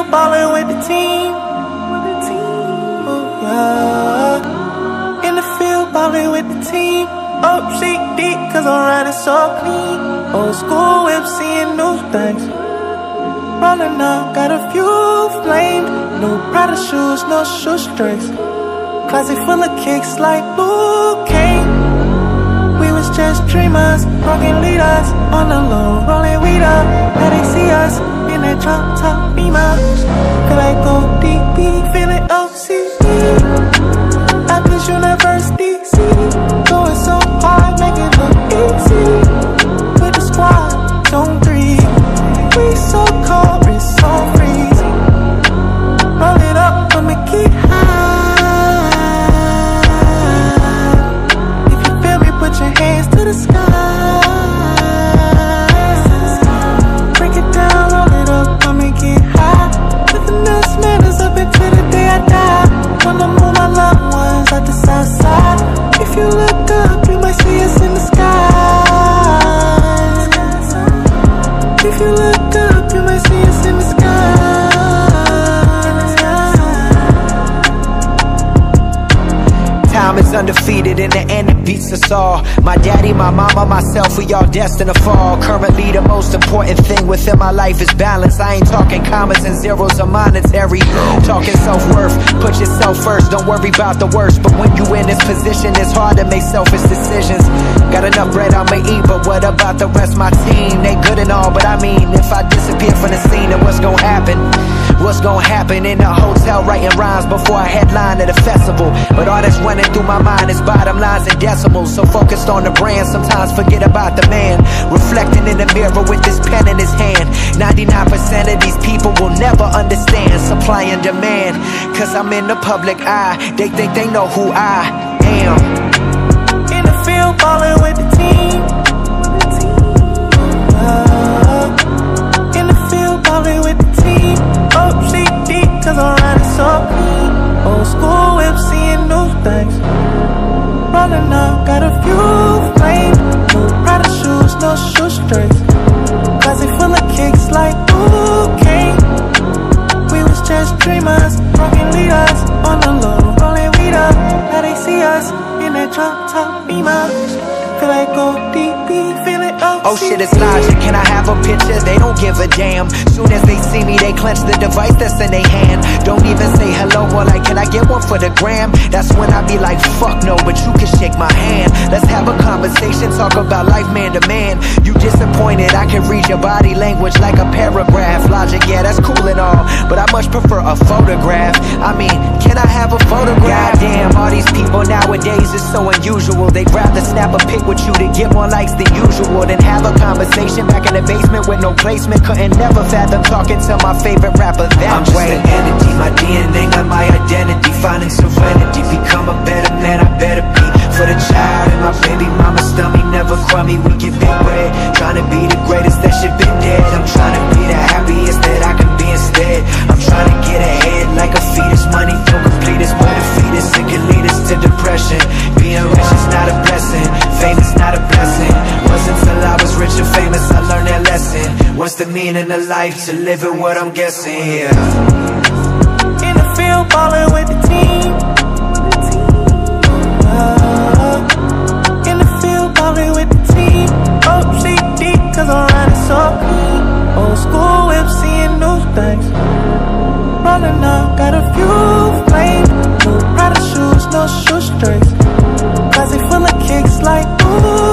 field ballin' with the team. oh yeah. In the field ballin' with the team. Up, seat deep, cause I'm riding so clean. Old school whip, seeing new things. Rolling up, got a few flames. No Prada shoes, no shoestrings. Closet full of kicks like Kane. We was just dreamers, rockin' in that drop top beamer. Feel Undefeated in the end it beats us all. My daddy, my mama, myself, we all destined to fall. Currently the most important thing within my life is balance. I ain't talking commas and zeros or monetary. Talking self-worth, put yourself first Don't worry about the worst. But when you in this position it's hard to make selfish decisions. Got enough bread I'ma eat But what about the rest my team? They good and all but I mean If I disappear from the scene then what's gonna happen? What's gonna happen in a hotel writing rhymes before I headline at a festival? But all that's running through my mind is bottom lines and decimals. So focused on the brand, sometimes forget about the man. Reflecting in the mirror with this pen in his hand. 99% of these people will never understand supply and demand. Cause I'm in the public eye, they think they know who I am. In the field, ballin' with the team. Rolling up, got a few flames. No Prada shoes, no shoestrings. Closet full of kicks like Kane. We was just dreamers, rockin' leaders on the low, rolling weed up. Now they see us in that drop top beamer. Feel like it OC. Oh shit, it's logic. Can I have a picture? They don't give a damn. Soon as they see me, they clench the device that's in their hand. Don't even say hello or like, can I get one for the gram? That's when I be like, fuck no, but you can shake my hand. Let's have a conversation, talk about life man to man. You disappointed, I can read your body language like a paragraph. Logic, yeah, that's cool and all, but I much prefer a photograph. I mean, can I have a photograph? Goddamn, all these people nowadays is so unusual. They'd rather snap a pic with you to get more likes than usual than have a conversation back in the basement with no placement. Couldn't never fathom talking to my favorite rapper that I'm just way. an entity, my DNA, not my identity. Finding serenity, become a better man, I better be For the child and my baby mama's stomach. Never crummy We get big red, trying to be the What's the meaning of life to living what I'm guessing here? Yeah. In the field, ballin' with the team. Uh, In the field, ballin' with the team. Oh, deep, cause I'm riding so clean. Old school whip, seeing new things Rollin' up, got a few flames. New Prada shoes, no shoestrings Closet full of kicks like ooh.